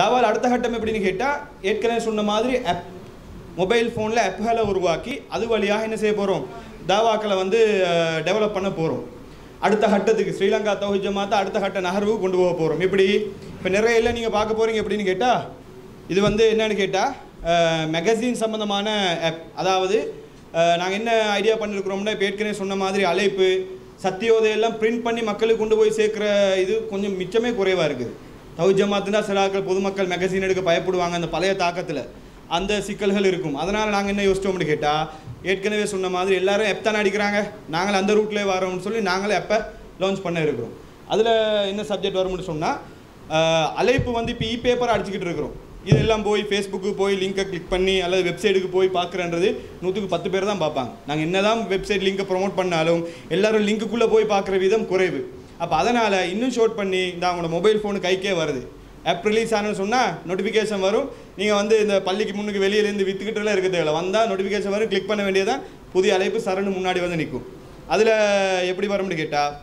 தாவால் அடுத்த கட்டம் எப்படின்னு கேட்டால் ஏற்கனவே சொன்ன மாதிரி ஆப் மொபைல் ஃபோனில் ஆப்புகளை உருவாக்கி அது வழியாக என்ன செய்ய போகிறோம் தாவாக்களை வந்து டெவலப் பண்ண போகிறோம் அடுத்த கட்டத்துக்கு ஸ்ரீலங்கா தௌஹித் ஜமாத்தை அடுத்த கட்ட நகர்வு கொண்டு போக போகிறோம் இப்படி இப்போ நிறைய இல்லை நீங்கள் பார்க்க போகிறீங்க எப்படின்னு கேட்டால் இது வந்து என்னன்னு கேட்டால் மெகசின் சம்மந்தமான ஆப் அதாவது நாங்கள் என்ன ஐடியா பண்ணியிருக்கிறோம்னா இப்போ ஏற்கனவே சொன்ன மாதிரி அழைப்பு சத்தியோதையெல்லாம் எல்லாம் பிரிண்ட் பண்ணி மக்களுக்கு கொண்டு போய் சேர்க்குற இது கொஞ்சம் மிச்சமே குறைவாக இருக்குது. தௌஹித் ஜமாத்துனா சில ஆட்கள் பொதுமக்கள் மேகசின் எடுக்க பயப்படுவாங்க அந்த பழைய தாக்கத்தில். அந்த சிக்கல்கள் இருக்கும். அதனால் நாங்கள் என்ன யோசிச்சோம்னு கேட்டால் ஏற்கனவே சொன்ன மாதிரி எல்லாரும் எப்போ தானே அடிக்கிறாங்க. நாங்கள் அந்த ரூட்லேயே வரோம்னு சொல்லி நாங்களே எப்போ லான்ச் பண்ண இருக்கிறோம். அதில் என்ன சப்ஜெக்ட் வரும்னு சொன்னால் அழைப்பு வந்து இப்போ இ பேப்பர் அடிச்சுக்கிட்டு இருக்கிறோம். இதெல்லாம் போய் ஃபேஸ்புக்கு போய் லிங்கை கிளிக் பண்ணி அல்லது வெப்சைட்டுக்கு போய் பார்க்குறன்றது நூற்றுக்கு பத்து பேர் தான் பார்ப்பாங்க. நாங்கள் என்ன தான் வெப்சைட் லிங்கை ப்ரொமோட் பண்ணாலும் எல்லாரும் லிங்க்குள்ளே போய் பார்க்குற விதம் குறைவு. அப்போ அதனால் இன்னும் ஷோட் பண்ணி இந்த அவங்களோட மொபைல் ஃபோனு கைக்கே வருது. ஆப் ரிலீஸ் ஆனு சொன்னால் நோட்டிஃபிகேஷன் வரும். நீங்கள் வந்து இந்த பள்ளிக்கு முன்னுக்கு வெளியிலேருந்து வித்துக்கிட்டுலாம் இருக்க தேவையில்ல வந்தால் நோட்டிஃபிகேஷன் வரும் கிளிக் பண்ண வேண்டியதான் புதிய அழைப்பு சரண்டு முன்னாடி வந்து நிற்கும் அதில் எப்படி வரும்னு கேட்டால்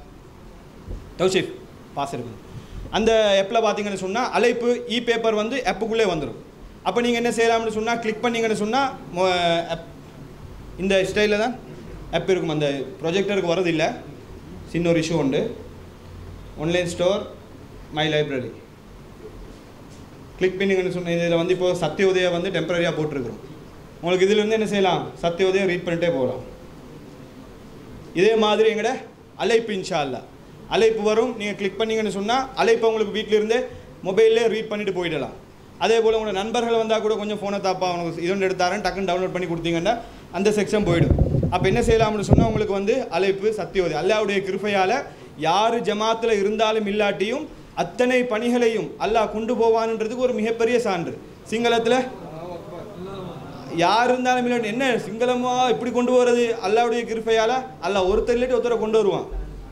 தௌஷிப் பாஸ் இருக்குது அந்த ஆப்பில் பார்த்தீங்கன்னு சொன்னால் அழைப்பு இ பேப்பர் வந்து ஆப்புக்குள்ளே வந்துடும் அப்போ நீங்கள் என்ன செய்யலாம்னு சொன்னால் கிளிக் பண்ணீங்கன்னு சொன்னால் இந்த ஸ்டைலில் தான் ஆப் இருக்கும். அந்த ப்ரொஜெக்டருக்கு வரதில்லை சின்ன ஒரு இஷ்யூ உண்டு. Online store my library click பண்ணிங்கன்னு சொன்ன இதில் வந்து இப்போது சத்திய உதயம் வந்து டெம்பரரியாக போட்டிருக்கிறோம். உங்களுக்கு இதிலிருந்து என்ன செய்யலாம்? சத்தியோதயம் ரீட் பண்ணிட்டே போகலாம். இதே மாதிரி எங்கட அழைப்பு இன்ஷா இல்லை அழைப்பு வரும் நீங்கள் கிளிக் பண்ணீங்கன்னு சொன்னால் அழைப்பை உங்களுக்கு வீட்டிலிருந்தே மொபைல்லே ரீட் பண்ணிட்டு போயிடலாம். அதே போல் உங்களோட நண்பர்கள் வந்தால் கூட கொஞ்சம் ஃபோனை தாப்பா அவனுக்கு இது ஒன்று எடுத்தாரன் டக்குன்னு டவுன்லோட் பண்ணி கொடுத்தீங்கன்னா அந்த செக்ஷன் போயிடும். அப்போ என்ன செய்யலாம்னு சொன்னால் உங்களுக்கு வந்து அழைப்பு சத்தியோதி அல்லாவுடைய கிருபையால் யார் ஜமாத்தில் இருந்தாலும் இல்லாட்டியும் அத்தனை பணிகளையும் அல்லாஹ் கொண்டு போவான்ன்றதுக்கு ஒரு மிகப்பெரிய சான்று. சிங்களத்தில்? யார் இருந்தாலும் இல்லாட்டி என்ன சிங்களமாக இப்படி கொண்டு போகிறது அல்லாவுடைய கிருப்பையால் அல்லாஹ் ஒருத்தர் இல்லாட்டி ஒருத்தரை கொண்டு வருவான்.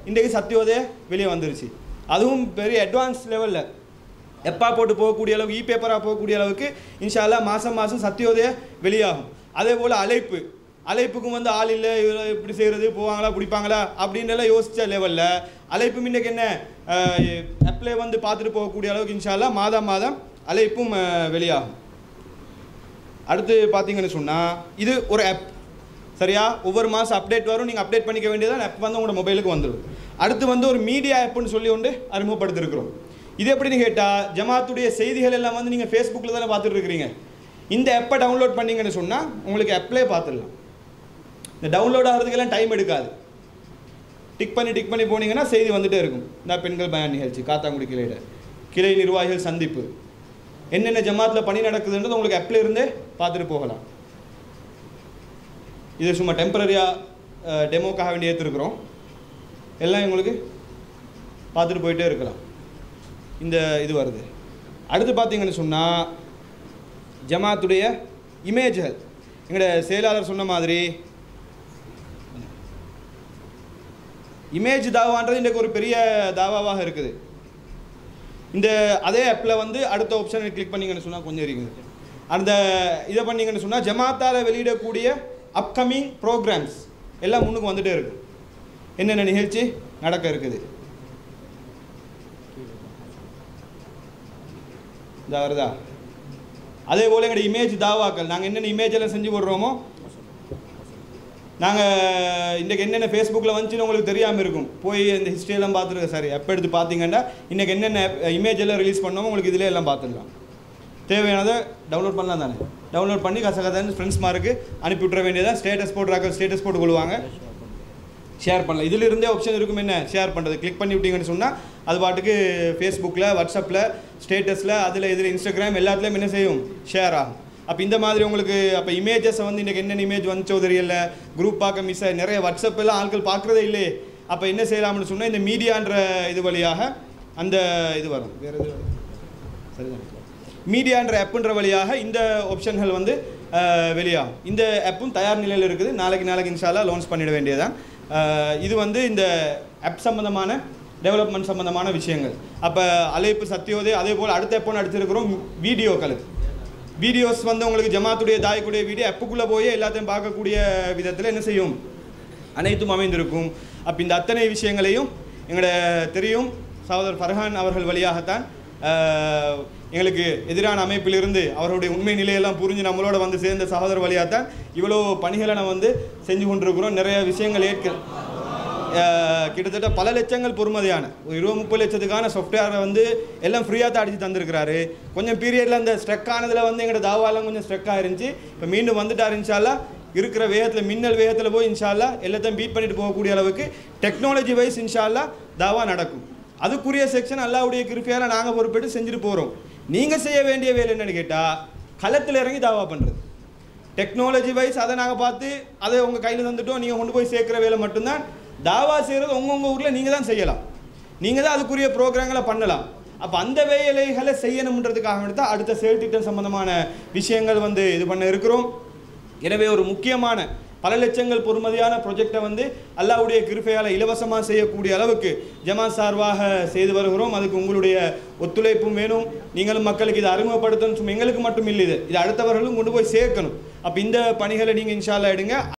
இன்றைக்கு சத்தியோதய வெளியே வந்துருச்சு. அதுவும் பெரிய அட்வான்ஸ் லெவலில் எப்பா போட்டு போகக்கூடிய அளவுக்கு இ பேப்பராக போகக்கூடிய அளவுக்கு இன்ஷா மாதம் மாதம் சத்தியோதய வெளியாகும். அதே போல் அழைப்பு. அழைப்புக்கும் வந்து ஆள் இல்லை இவரை இப்படி செய்கிறது போவாங்களா பிடிப்பாங்களா அப்படின்றலாம் யோசித்த லெவலில் அழைப்பு முன்னக்கு என்ன? அப்ளை வந்து பார்த்துட்டு போகக்கூடிய அளவுக்கு இன்ஷால்லாம் மாதம் மாதம் அழைப்பும் வெளியாகும். அடுத்து பார்த்தீங்கன்னு சொன்னால் இது ஒரு ஆப் சரியா? ஒவ்வொரு மாதம் அப்டேட் வரும் நீங்கள் அப்டேட் பண்ணிக்க வேண்டியதான் ஆப் வந்து உங்களோட மொபைலுக்கு வந்துடும் அடுத்து வந்து ஒரு மீடியா ஆப்னு சொல்லி ஒன்று அறிமுகப்படுத்திருக்கிறோம். இது எப்படின்னு கேட்டால் ஜமாத்துடைய செய்திகள் எல்லாம் வந்து நீங்கள் ஃபேஸ்புக்கில் தானே பார்த்துட்டு இருக்கிறீங்க. இந்த ஆப்பை டவுன்லோட் பண்ணீங்கன்னு சொன்னால் உங்களுக்கு அப்ளை பார்த்துடலாம். இந்த டவுன்லோட் ஆகிறதுக்கெல்லாம் டைம் எடுக்காது. டிக் பண்ணி டிக் பண்ணி போனீங்கன்னா செய்தி வந்துட்டே இருக்கும். இந்த பெண்கள் பயன் நிகழ்ச்சி காத்தாங்குடி கிளையிட கிளை நிர்வாகிகள் சந்திப்பு. என்னென்ன ஜமாத்தில் பணி நடக்குதுன்றது உங்களுக்கு அப்பில் இருந்தே பார்த்துட்டு போகலாம். இது சும்மா டெம்பரரியாக டெமோக்காக வேண்டி ஏற்றுருக்குறோம் எல்லாம் உங்களுக்கு பார்த்துட்டு போயிட்டே இருக்கலாம். இந்த இது வருது. அடுத்து பார்த்தீங்கன்னு சொன்னால் ஜமாத்துடைய இமேஜ்கள் எங்களோட செயலாளர் சொன்ன மாதிரி இமேஜ் தாவான்றது இன்றைக்கு ஒரு பெரிய தாவாவாக இருக்குது. இந்த அதே ஆப்பில் வந்து அடுத்த ஆப்ஷனை கிளிக் பண்ணிங்கன்னு சொன்னால் கொஞ்சம் இருக்குது அந்த இதை பண்ணிங்கன்னு சொன்னால் ஜமாத்தால் வெளியிடக்கூடிய அப்கமிங் ப்ரோக்ராம்ஸ் எல்லாம் முன்னுக்கு வந்துட்டே இருக்குது என்னென்ன நிகழ்ச்சி நடக்க இருக்குது? இதா வருதா? அதே போல் எங்களுடைய இமேஜ் தாவாக்கள் நாங்கள் என்னென்ன இமேஜ் எல்லாம் செஞ்சு போடுறோமோ நாங்கள் இன்றைக்கி என்னென்ன ஃபேஸ்புக்கில் வந்துச்சுன்னு உங்களுக்கு தெரியாமல் இருக்கும். போய் இந்த ஹிஸ்ட்ரியெல்லாம் பார்த்துருக்க சாரி. எப்போ எடுத்து பார்த்தீங்கன்னா இன்றைக்கி என்னென்ன இமேஜ் எல்லாம் ரிலீஸ் பண்ணோமோ உங்களுக்கு இதிலே எல்லாம் பார்த்துடலாம் தேவையானதை டவுன்லோட் பண்ணலாம் தானே? டவுன்லோட் பண்ணி கசகதான்னு ஃப்ரெண்ட்ஸ் மாருக்கு அனுப்பி விட்ற வேண்டியதான் ஸ்டேட்டஸ் போடுறாங்க ஸ்டேட்டஸ் போட்டு கொள்வாங்க. ஷேர் பண்ணலாம். இதில் இருந்தே ஆப்ஷன் இருக்கும் என்ன? ஷேர் பண்ணுறது கிளிக் பண்ணி விட்டீங்கன்னு சொன்னால் அது பாட்டுக்கு ஃபேஸ்புக்கில் வாட்ஸ்அப்பில் ஸ்டேட்டஸில் அதில் இதில் இன்ஸ்டாகிராம் எல்லாத்துலேயும் என்ன செய்யும்? ஷேர் ஆகும். அப்போ இந்த மாதிரி உங்களுக்கு அப்போ இமேஜஸை வந்து இன்றைக்கி என்னென்ன இமேஜ் வந்துச்சோ தெரியல. குரூப் பார்க்க மிஸ் ஆகி நிறைய வாட்ஸ்அப் எல்லாம் ஆட்கள் பார்க்குறதே இல்லையே. அப்போ என்ன செய்யலாம்னு சொன்னால் இந்த மீடியான்ற இது வழியாக அந்த இது வரும். வேறு இது சரிதான். மீடியான்ற ஆப்புன்ற வழியாக இந்த ஆப்ஷன்கள் வந்து வெளியாகும். இந்த ஆப்பும் தயார் நிலையில் இருக்குது. நாளைக்கு நாளைக்கு இன்ஷால்லா லான்ச் பண்ணிட வேண்டியதான் இது வந்து இந்த ஆப் சம்பந்தமான டெவலப்மெண்ட் சம்பந்தமான விஷயங்கள். அப்போ அழைப்பு சத்தியோதய அதே போல் அடுத்த எப்போ நடிச்சிருக்கிறோம் வீடியோக்கள் வீடியோஸ் வந்து உங்களுக்கு ஜமாத்துடைய தாய்க்குடைய வீடியோ ஆப்புக்குள்ளே போய் எல்லாத்தையும் பார்க்கக்கூடிய விதத்தில் என்ன செய்யும்? அனைத்தும் அமைந்திருக்கும். அப்போ இந்த அத்தனை விஷயங்களையும் எங்களோட தெரியும். சகோதரர் ஃபர்ஹான் அவர்கள் வழியாகத்தான் எங்களுக்கு எதிரான அமைப்பிலிருந்து அவருடைய உண்மை நிலையெல்லாம் புரிஞ்சு நம்மளோட வந்து சேர்ந்த சகோதரர் வழியாக தான் இவ்வளோ பணிகளை நம்ம வந்து செஞ்சு கொண்டிருக்கிறோம். நிறைய விஷயங்கள் ஏற்க கிட்டத்தட்ட பல லட்சங்கள் பொறுமதியான. ஒரு இருபது முப்பது லட்சத்துக்கான சாஃப்ட்வேரை வந்து எல்லாம் ஃப்ரீயாக தான் அடித்து தந்திருக்கிறாரு. கொஞ்சம் பீரியடில் அந்த ஸ்ட்ரக் ஆனதில் வந்து எங்களோட தாவாலாம் கொஞ்சம் ஸ்ட்ரக் ஆயிருந்துச்சு இப்போ மீண்டும் வந்துட்டார் இன்ஷால்லா. இருக்கிற வேகத்தில் மின்னல் வேகத்தில் போய் இன்ஷால்லா எல்லாத்தையும் பீட் பண்ணிட்டு போகக்கூடிய அளவுக்கு டெக்னாலஜி வைஸ் இன்ஷால்லா தாவா நடக்கும். அதுக்குரிய செக்ஷன் அல்லாவுடைய கிருப்பையால் நாங்கள் பொறுப்பேட்டு செஞ்சுட்டு போகிறோம் நீங்கள் செய்ய வேண்டிய வேலை என்னன்னு கேட்டால் களத்தில் இறங்கி தாவா பண்ணுறது டெக்னாலஜி வைஸ் அதை நாங்கள் பார்த்து அதை உங்கள் கையில் தந்துட்டோம் நீங்கள் கொண்டு போய் சேர்க்குற வேலை மட்டும்தான். தாவா செய்கிறது உங்கள் ஊரில் நீங்கள் தான் செய்யலாம். நீங்கள் தான் அதுக்குரிய ப்ரோக்ராம்களை பண்ணலாம். அப்போ அந்த வேலைகளை செய்யணுன்றதுக்காக தான் அடுத்த செயல் திட்டம் சம்பந்தமான விஷயங்கள் வந்து இது பண்ண இருக்கிறோம். எனவே ஒரு முக்கியமான பல லட்சங்கள் பொறுமதியான ப்ரொஜெக்டை வந்து அல்லாவுடைய கிருப்பையால் இலவசமாக செய்யக்கூடிய அளவுக்கு ஜமா சார்பாக செய்து வருகிறோம். அதுக்கு உங்களுடைய ஒத்துழைப்பும் வேணும். நீங்களும் மக்களுக்கு இதை அறிமுகப்படுத்தணும். சும்மா எங்களுக்கு மட்டும் இல்லை இது. இது அடுத்தவர்களும் கொண்டு போய் சேர்க்கணும். அப்போ இந்த பணிகளை நீங்கள் இன்ஷால்லா எடுங்க.